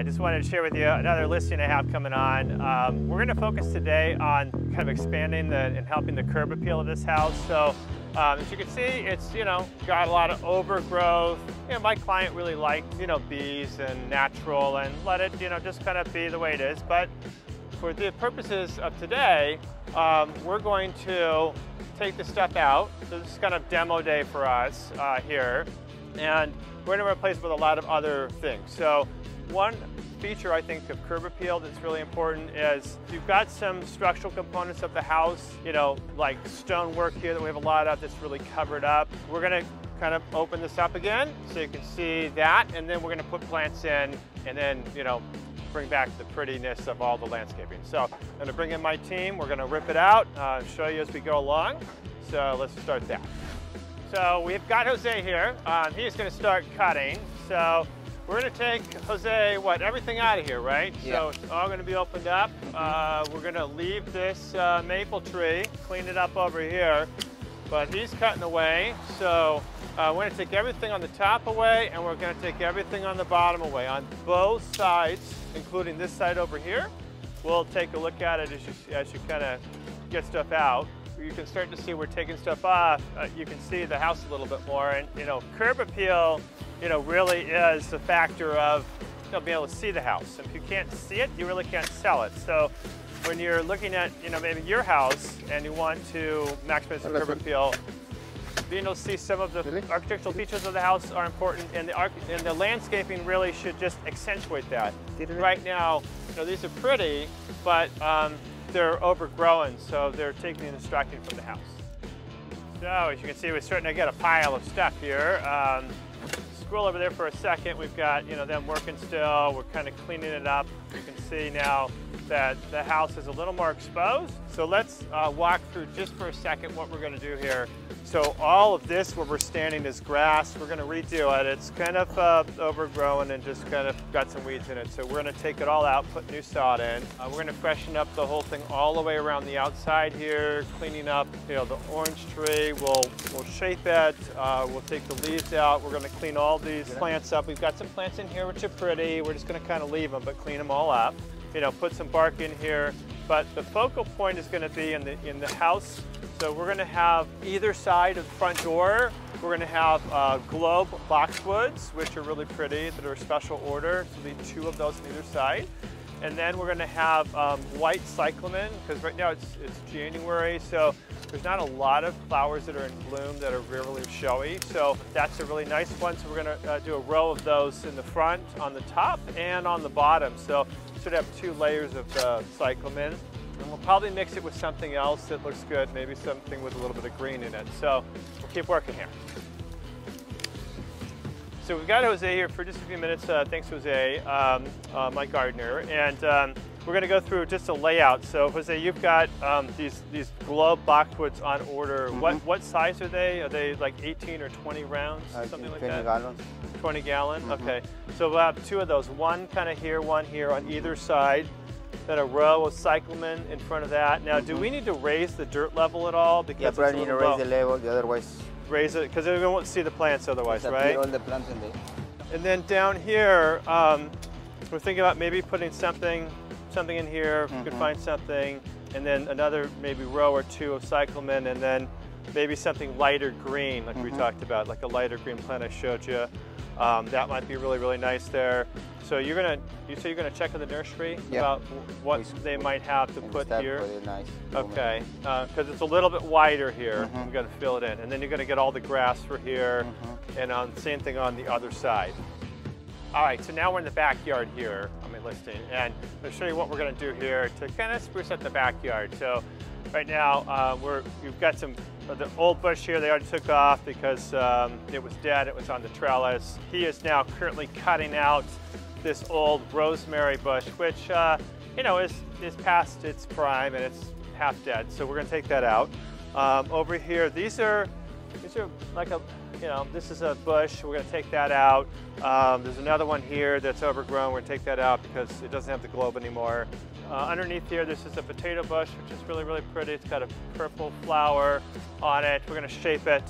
I just wanted to share with you another listing I have coming on. Um, we're going to focus today on kind of expanding the, and helping the curb appeal of this house. So um, as you can see, it's, you know, got a lot of overgrowth. You know, my client really liked, you know, bees and natural and let it, you know, just kind of be the way it is. But for the purposes of today, um, we're going to take the stuff out. So this is kind of demo day for us uh, here. And we're going to replace it with a lot of other things. So one feature I think of curb appeal that's really important is you've got some structural components of the house, you know, like stonework here that we have a lot of that's really covered up. We're going to kind of open this up again so you can see that and then we're going to put plants in and then, you know, bring back the prettiness of all the landscaping. So I'm to bring in my team. We're going to rip it out, uh, show you as we go along. So let's start that. So we've got Jose here. Um, he's going to start cutting. So we're to take, Jose, what, everything out of here, right? Yeah. So it's all going to be opened up. Mm-hmm. Uh, we're going to leave this uh, maple tree, clean it up over here. But he's cutting away. So uh, we're to take everything on the top away and we're going to take everything on the bottom away on both sides, including this side over here. We'll take a look at it as you, as you kind of get stuff out you can start to see we're taking stuff off. Uh, you can see the house a little bit more. And, you know, curb appeal, you know, really is the factor of, you know, being able to see the house. And if you can't see it, you really can't sell it. So when you're looking at, you know, maybe your house and you want to maximize the curb appeal, being able to see some of the really? architectural features of the house are important, and the, and the landscaping really should just accentuate that. Right now, you know, these are pretty, but um, they're overgrown, so they're taking and distracting from the house. So as you can see, we're starting to get a pile of stuff here. Um, scroll over there for a second. We've got, you know, them working still. We're kind of cleaning it up. You can see now that the house is a little more exposed. So let's uh, walk through just for a second what we're going to do here. So all of this where we're standing is grass. We're to redo it. It's kind of uh, overgrown and just kind of got some weeds in it. So we're to take it all out, put new sod in. Uh, we're to freshen up the whole thing all the way around the outside here, cleaning up, you know, the orange tree. We'll we'll shape it. Uh, we'll take the leaves out. We're to clean all these plants up. We've got some plants in here which are pretty. We're just to kind of leave them, but clean them all up. You know, put some bark in here. But the focal point is to be in the in the house so we're going to have either side of the front door, we're going to have uh, globe boxwoods, which are really pretty, that are a special order. So there'll be two of those on either side. And then we're going to have um, white cyclamen, because right now it's, it's January, so there's not a lot of flowers that are in bloom that are really showy. So that's a really nice one. So we're going to uh, do a row of those in the front, on the top, and on the bottom. So should have two layers of uh, cyclamen. And we'll probably mix it with something else that looks good, maybe something with a little bit of green in it. So we'll keep working here. So we've got Jose here for just a few minutes. Uh, thanks, Jose, um, uh, my gardener. And um, we're going to go through just a layout. So Jose, you've got um, these these globe boxwoods on order. Mm -hmm. What what size are they? Are they like 18 or 20 rounds, something like 20 that? gallons. 20 gallon. Mm -hmm. Okay. Mm-hmm. So we'll have two of those. One kind of here, one here on either side then a row of cyclamen in front of that. Now, mm -hmm. do we need to raise the dirt level at all? Because yeah, probably need to raise low. the level, otherwise. Raise it, because we won't see the plants otherwise, right? all the plants in there. And then down here, um, we're thinking about maybe putting something, something in here, mm -hmm. we could mm-hmm. find something, and then another maybe row or two of cyclamen, and then maybe something lighter green, like mm -hmm. we mm-hmm. talked about, like a lighter green plant I showed you. Um, that might be really, really nice there. So you're gonna, you say you're gonna check with the nursery yeah. about what they might have to put here. Nice. Okay, because uh, it's a little bit wider here. Mm -hmm. We got to fill it in, and then you're gonna get all the grass for here, mm -hmm. and on same thing on the other side. All right, so now we're in the backyard here on my listing, and I'm gonna show you what we're gonna do here to kind of spruce up the backyard. So right now uh, we're we've got some the old bush here they already took off because um, it was dead. It was on the trellis. He is now currently cutting out this old rosemary bush, which, uh, you know, is, is past its prime and it's half dead. So we're gonna take that out. Um, over here, these are, these are like a, you know, this is a bush. We're gonna take that out. Um, there's another one here that's overgrown. We're gonna take that out because it doesn't have the globe anymore. Uh, underneath here, this is a potato bush, which is really, really pretty. It's got a purple flower on it. We're gonna shape it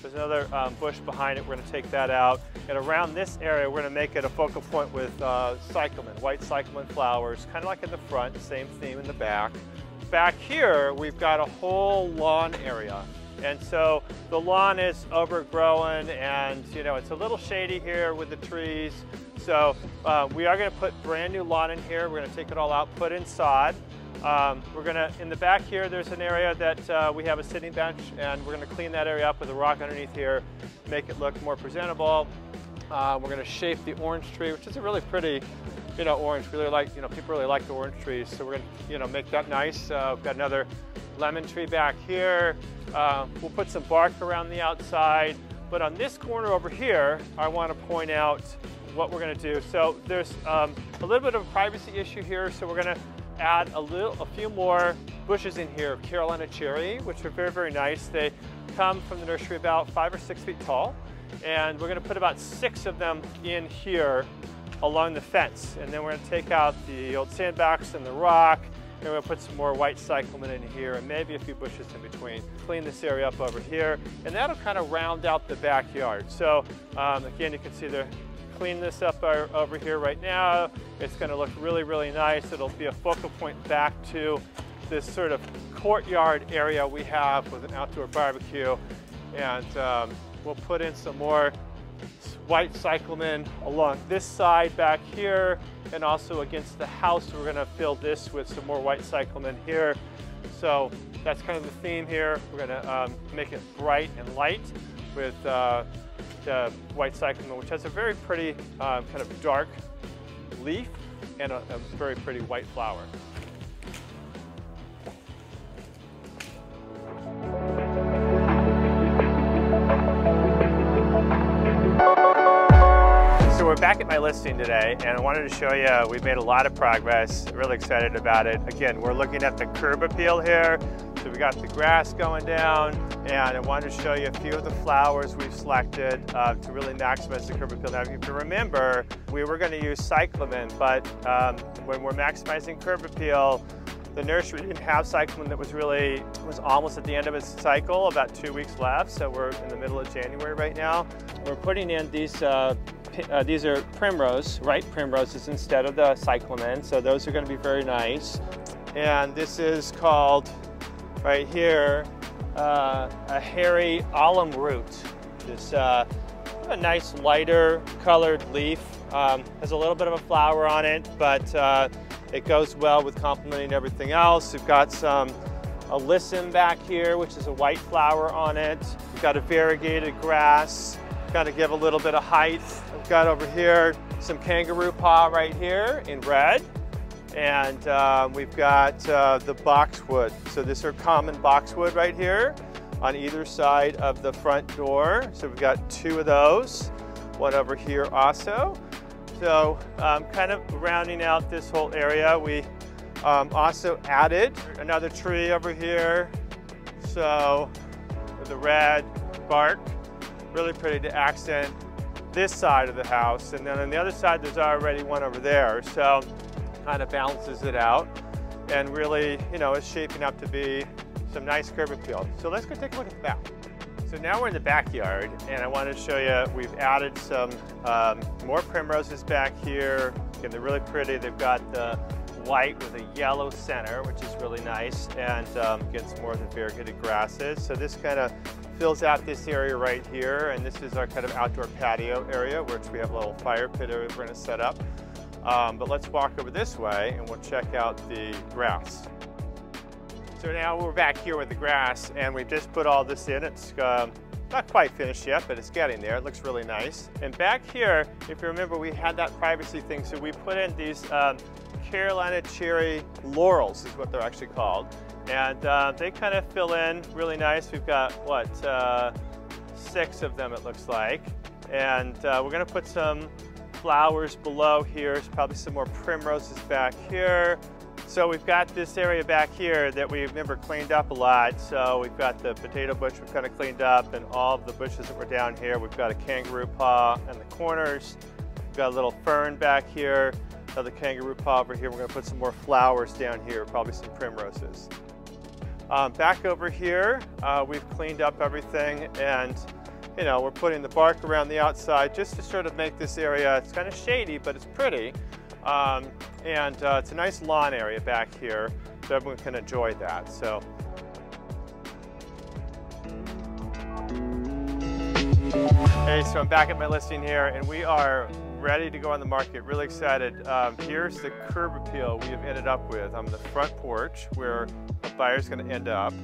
There's another um, bush behind it. We're going to take that out. And around this area, we're going to make it a focal point with uh, cyclamen, white cyclamen flowers, kind of like in the front, same theme in the back. Back here, we've got a whole lawn area. And so the lawn is overgrown and you know it's a little shady here with the trees. So uh, we are going to put brand new lawn in here. We're going to take it all out, put in sod. Um, we're going to, in the back here, there's an area that uh, we have a sitting bench and we're going to clean that area up with a rock underneath here, make it look more presentable. Uh, we're going to shape the orange tree, which is a really pretty, you know, orange. Really like, you know, people really like the orange trees. So we're going to, you know, make that nice. Uh, we've got another lemon tree back here. Uh, we'll put some bark around the outside. But on this corner over here, I want to point out what we're going to do. So there's um, a little bit of a privacy issue here. So we're going to add a little, a few more bushes in here Carolina cherry, which are very, very nice. They come from the nursery about five or six feet tall. And we're going to put about six of them in here along the fence. And then we're going to take out the old sandbox and the rock and we'll put some more white cyclamen in here and maybe a few bushes in between. Clean this area up over here and that'll kind of round out the backyard. So um, again, you can see the clean this up over here right now. It's going to look really, really nice. It'll be a focal point back to this sort of courtyard area we have with an outdoor barbecue. And um, we'll put in some more white cyclamen along this side back here and also against the house we're going to fill this with some more white cyclamen here so that's kind of the theme here we're going to um, make it bright and light with uh, the white cyclamen which has a very pretty um, kind of dark leaf and a, a very pretty white flower So we're back at my listing today and I wanted to show you we've made a lot of progress, really excited about it. Again, we're looking at the curb appeal here. So we got the grass going down and I wanted to show you a few of the flowers we've selected uh, to really maximize the curb appeal. Now, if you remember, we were going to use cyclamen, but um, when we're maximizing curb appeal, the nursery didn't have cyclamen that was really, was almost at the end of its cycle, about two weeks left. So we're in the middle of January right now. We're putting in these uh, uh, these are primrose, right primroses instead of the cyclamen, so those are going to be very nice. And this is called, right here, uh, a hairy alum root. This uh, a nice lighter colored leaf. Um, has a little bit of a flower on it, but uh, it goes well with complementing everything else. We've got some alyssum back here, which is a white flower on it. We've got a variegated grass, kind of give a little bit of height. We've got over here some kangaroo paw right here in red. And um, we've got uh, the boxwood. So these are common boxwood right here on either side of the front door. So we've got two of those, one over here also. So um, kind of rounding out this whole area, we um, also added another tree over here. So the red bark really pretty to accent this side of the house. And then on the other side, there's already one over there. So kind of balances it out and really, you know, is shaping up to be some nice curb appeal. So let's go take a look at the back. So now we're in the backyard and I wanted to show you, we've added some um, more primroses back here. Again, they're really pretty. They've got the white with a yellow center, which is really nice, and um, get some more of the variegated grasses. So this kind of fills out this area right here, and this is our kind of outdoor patio area, which we have a little fire pit we're gonna set up. Um, but let's walk over this way and we'll check out the grass. So now we're back here with the grass and we've just put all this in. It's um, not quite finished yet, but it's getting there. It looks really nice. And back here, if you remember, we had that privacy thing. So we put in these um, Carolina cherry laurels is what they're actually called. And uh, they kind of fill in really nice. We've got, what, uh, six of them it looks like. And uh, we're gonna put some flowers below here. There's probably some more primroses back here. So we've got this area back here that we've never cleaned up a lot. So we've got the potato bush we've kind of cleaned up and all of the bushes that were down here. We've got a kangaroo paw in the corners. We've got a little fern back here. Another kangaroo paw over here. We're gonna put some more flowers down here, probably some primroses. Um, back over here, uh, we've cleaned up everything and you know, we're putting the bark around the outside just to sort of make this area, it's kind of shady, but it's pretty. Um, and uh, it's a nice lawn area back here, so everyone can enjoy that. So. Hey, so I'm back at my listing here, and we are ready to go on the market, really excited. Um, here's the curb appeal we have ended up with on the front porch where a buyer's gonna end up.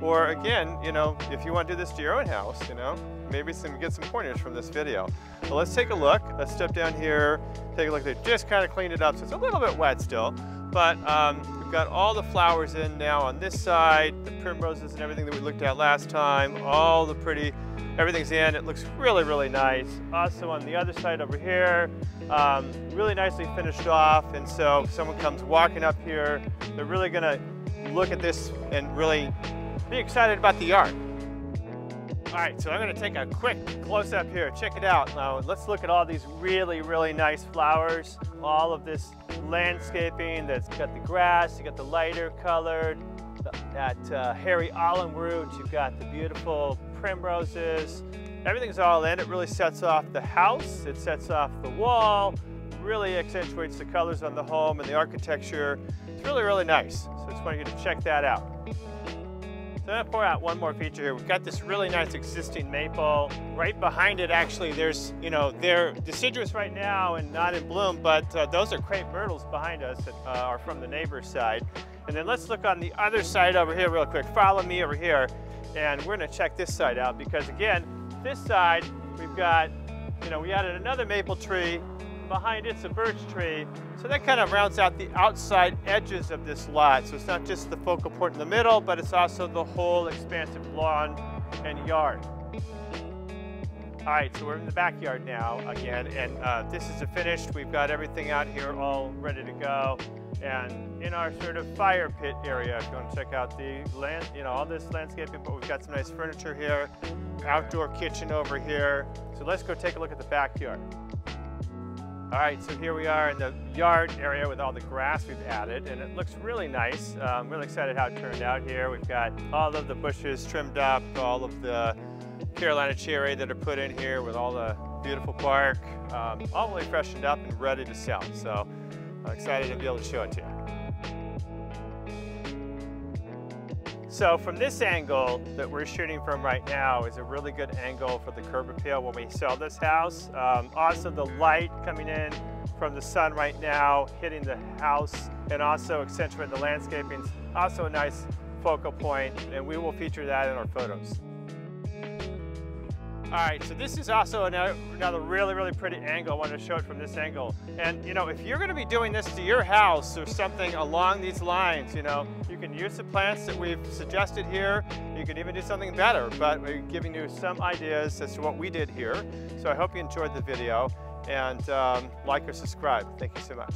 Or again, you know, if you want to do this to your own house, you know, maybe some get some pointers from this video. But let's take a look. Let's step down here, take a look. They just kind of cleaned it up, so it's a little bit wet still. But um, we've got all the flowers in now on this side, the primroses and everything that we looked at last time, all the pretty Everything's in. It looks really, really nice. Also on the other side over here, um, really nicely finished off. And so if someone comes walking up here, they're really gonna look at this and really be excited about the yard. All right, so I'm gonna take a quick close up here. Check it out. Now let's look at all these really, really nice flowers. All of this landscaping that's got the grass, you got the lighter colored, that uh, hairy alum root, you've got the beautiful primroses. Everything's all in. It really sets off the house. It sets off the wall. Really accentuates the colors on the home and the architecture. It's really, really nice. So I just want you to check that out. I'm gonna pour out one more feature here. We've got this really nice existing maple. Right behind it, actually, there's, you know, they're deciduous right now and not in bloom, but uh, those are crepe myrtles behind us that uh, are from the neighbor's side. And then let's look on the other side over here real quick. Follow me over here. And we're gonna check this side out because again, this side, we've got, you know, we added another maple tree, behind it's a birch tree. So that kind of rounds out the outside edges of this lot. So it's not just the focal point in the middle, but it's also the whole expansive lawn and yard. All right, so we're in the backyard now again, and uh, this is a finished. We've got everything out here all ready to go. And in our sort of fire pit area, if you want to check out the land, you know, all this landscaping, but we've got some nice furniture here, outdoor kitchen over here. So let's go take a look at the backyard. All right, so here we are in the yard area with all the grass we've added, and it looks really nice. Uh, I'm really excited how it turned out here. We've got all of the bushes trimmed up, all of the Carolina cherry that are put in here with all the beautiful bark, um, all really freshened up and ready to sell. So I'm excited to be able to show it to you. So from this angle that we're shooting from right now is a really good angle for the curb appeal when we sell this house. Um, also the light coming in from the sun right now hitting the house and also accentuating the landscaping. Also a nice focal point and we will feature that in our photos. All right, so this is also another, really, really pretty angle. I wanted to show it from this angle. And you know, if you're gonna be doing this to your house or something along these lines, you know, you can use the plants that we've suggested here. You could even do something better, but we're giving you some ideas as to what we did here. So I hope you enjoyed the video and um, like or subscribe. Thank you so much.